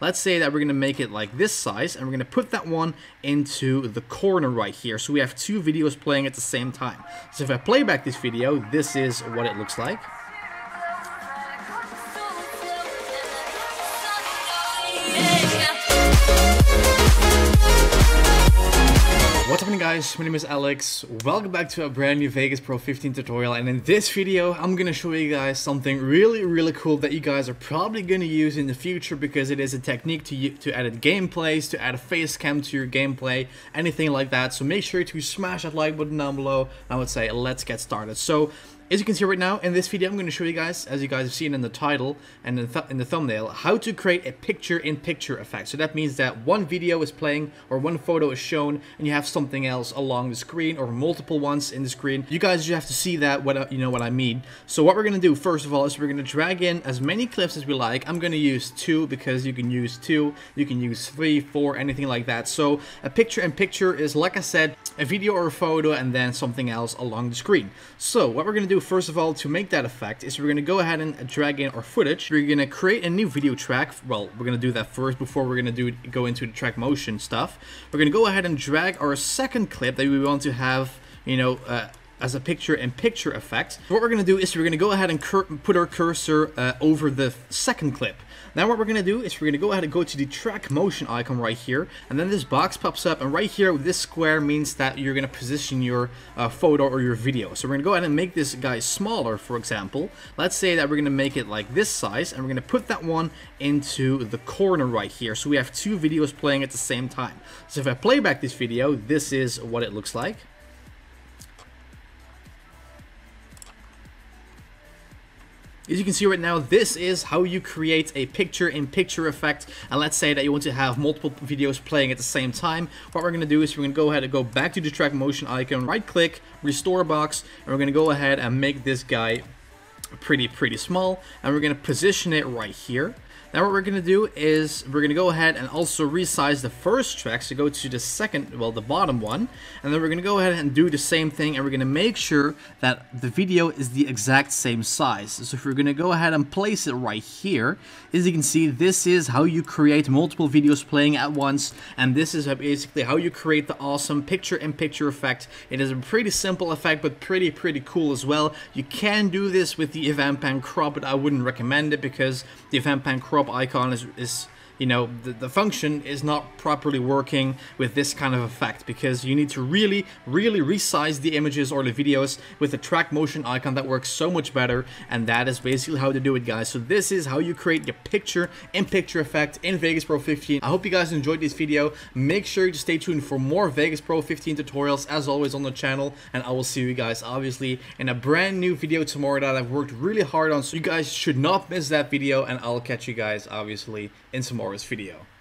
Let's say that we're going to make it like this size, and we're going to put that one into the corner right here. So we have two videos playing at the same time. So if I play back this video, this is what it looks like. What's happening guys, my name is Alex, welcome back to a brand new Vegas Pro 15 tutorial and in this video I'm gonna show you guys something really really cool that you guys are probably gonna use in the future because it is a technique to, to edit gameplays, to add a face cam to your gameplay, anything like that. So make sure to smash that like button down below. I would say let's get started. So as you can see right now, in this video I'm going to show you guys, as you guys have seen in the title and in the, th in the thumbnail, how to create a picture-in-picture -picture effect. So that means that one video is playing or one photo is shown and you have something else along the screen or multiple ones in the screen. You guys just have to see that, what you know what I mean. So what we're going to do first of all is we're going to drag in as many clips as we like. I'm going to use two because you can use two, you can use three, four, anything like that. So a picture-in-picture -picture is, like I said, a video or a photo and then something else along the screen. So what we're going to do first of all to make that effect is we're going to go ahead and drag in our footage. We're going to create a new video track. Well, we're going to do that first before we're going to do go into the track motion stuff. We're going to go ahead and drag our second clip that we want to have, you know, uh, as a picture-in-picture effect. What we're going to do is we're going to go ahead and put our cursor uh, over the second clip. Now what we're going to do is we're going to go ahead and go to the track motion icon right here and then this box pops up and right here this square means that you're going to position your uh, photo or your video. So we're going to go ahead and make this guy smaller for example. Let's say that we're going to make it like this size and we're going to put that one into the corner right here. So we have two videos playing at the same time. So if I play back this video, this is what it looks like. As you can see right now, this is how you create a picture-in-picture -picture effect. And let's say that you want to have multiple videos playing at the same time. What we're going to do is we're going to go ahead and go back to the track motion icon, right-click, restore box, and we're going to go ahead and make this guy pretty, pretty small. And we're going to position it right here. Now what we're going to do is we're going to go ahead and also resize the first track, so go to the second, well the bottom one, and then we're going to go ahead and do the same thing and we're going to make sure that the video is the exact same size. So if we're going to go ahead and place it right here, as you can see this is how you create multiple videos playing at once and this is basically how you create the awesome picture-in-picture -picture effect. It is a pretty simple effect but pretty pretty cool as well. You can do this with the event pan crop but I wouldn't recommend it because the event pan crop crop icon is, is you know, the, the function is not properly working with this kind of effect because you need to really, really resize the images or the videos with the track motion icon that works so much better and that is basically how to do it guys. So this is how you create your picture in picture effect in Vegas Pro 15. I hope you guys enjoyed this video. Make sure to stay tuned for more Vegas Pro 15 tutorials as always on the channel and I will see you guys obviously in a brand new video tomorrow that I've worked really hard on so you guys should not miss that video and I'll catch you guys obviously in tomorrow tomorrow's video.